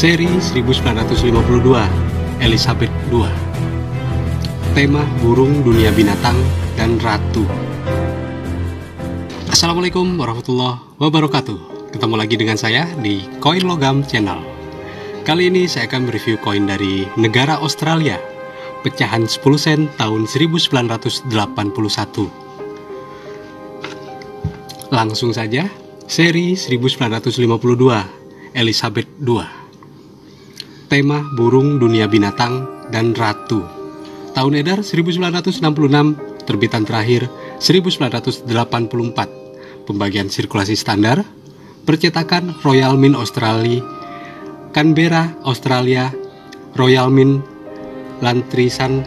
Seri 1952 Elizabeth II Tema burung dunia binatang dan ratu. Assalamualaikum warahmatullahi wabarakatuh. Ketemu lagi dengan saya di Koin Logam Channel. Kali ini saya akan mereview koin dari negara Australia. Pecahan 10 sen tahun 1981 Langsung saja, seri 1952 Elizabeth II tema burung dunia binatang dan ratu. Tahun edar 1966, terbitan terakhir 1984. Pembagian sirkulasi standar, percetakan Royal Mint Australia, Canberra, Australia, Royal Mint, Lantrisan,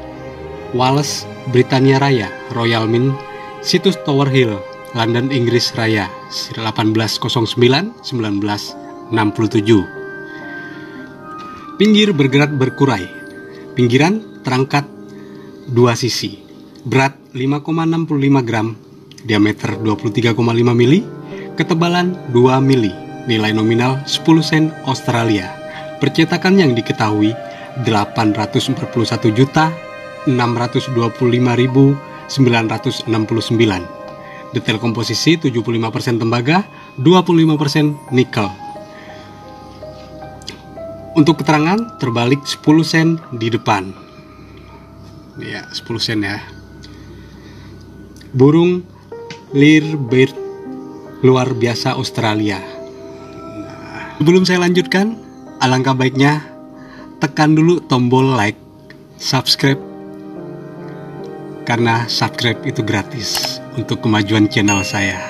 Wales, Britania Raya, Royal Mint, situs Tower Hill, London, Inggris Raya, 1809 1967. Pinggir bergerak berkurai. Pinggiran terangkat dua sisi. Berat 5,65 gram, diameter 23,5 mili, ketebalan 2 mili, nilai nominal 10 sen Australia. Percetakan yang diketahui 841 juta 625.969. Detail komposisi 75% tembaga, 25% nikel. Untuk keterangan terbalik 10 sen di depan. Ya, 10 sen ya. Burung Lyrebird luar biasa Australia. Nah, sebelum saya lanjutkan, alangkah baiknya tekan dulu tombol like, subscribe karena subscribe itu gratis untuk kemajuan channel saya.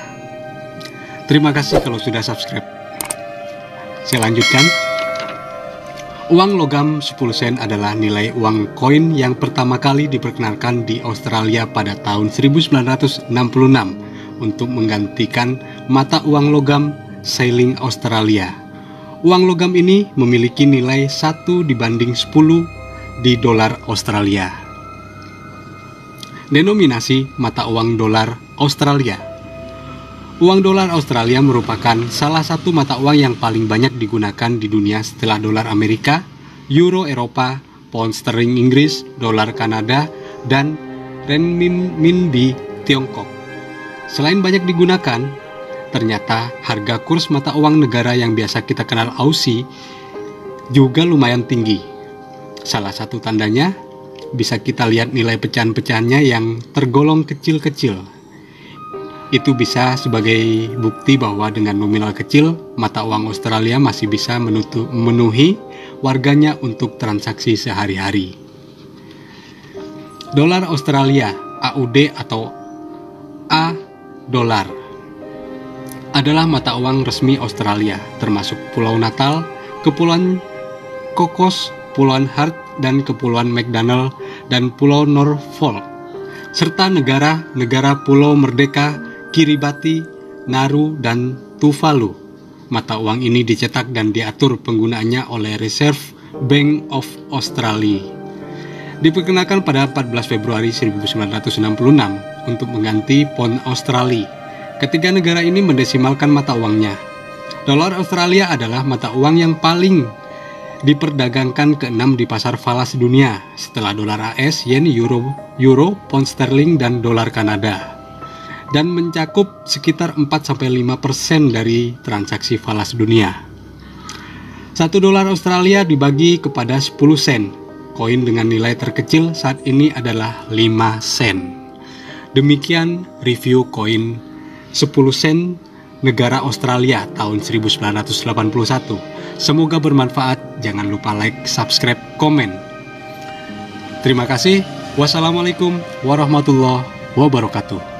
Terima kasih kalau sudah subscribe. Saya lanjutkan. Uang logam 10 sen adalah nilai uang koin yang pertama kali diperkenalkan di Australia pada tahun 1966 untuk menggantikan mata uang logam Sailing Australia. Uang logam ini memiliki nilai 1 dibanding 10 di dolar Australia. Denominasi mata uang dolar Australia Uang dolar Australia merupakan salah satu mata uang yang paling banyak digunakan di dunia setelah dolar Amerika, euro Eropa, pound sterling Inggris, dolar Kanada, dan renminbi Tiongkok. Selain banyak digunakan, ternyata harga kurs mata uang negara yang biasa kita kenal Aussie juga lumayan tinggi. Salah satu tandanya bisa kita lihat nilai pecahan-pecahannya yang tergolong kecil-kecil itu bisa sebagai bukti bahwa dengan nominal kecil, mata uang Australia masih bisa memenuhi warganya untuk transaksi sehari-hari. Dolar Australia AUD atau A dolar adalah mata uang resmi Australia, termasuk Pulau Natal, Kepulauan Kokos, Pulauan Hart, dan Kepulauan McDonald dan Pulau Norfolk, serta negara-negara Pulau Merdeka Kiribati, Naru, dan Tuvalu. Mata uang ini dicetak dan diatur penggunaannya oleh Reserve Bank of Australia. Diperkenalkan pada 14 Februari 1966 untuk mengganti pound Australia. Ketiga negara ini mendesimalkan mata uangnya. Dolar Australia adalah mata uang yang paling diperdagangkan keenam di pasar falas dunia setelah dolar AS, yen, euro, euro, pound sterling, dan dolar Kanada dan mencakup sekitar 4-5% dari transaksi falas dunia. 1 dolar Australia dibagi kepada 10 sen. Koin dengan nilai terkecil saat ini adalah 5 sen. Demikian review koin 10 sen negara Australia tahun 1981. Semoga bermanfaat. Jangan lupa like, subscribe, komen. Terima kasih. Wassalamualaikum warahmatullahi wabarakatuh.